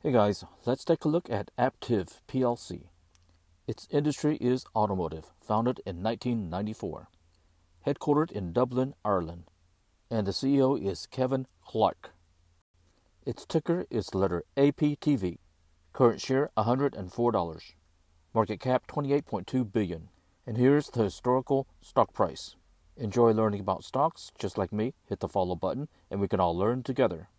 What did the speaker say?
Hey guys, let's take a look at Aptiv plc. Its industry is automotive, founded in 1994, headquartered in Dublin, Ireland, and the CEO is Kevin Clark. Its ticker is the letter APTV. Current share $104. Market cap 28.2 billion. And here's the historical stock price. Enjoy learning about stocks just like me? Hit the follow button and we can all learn together.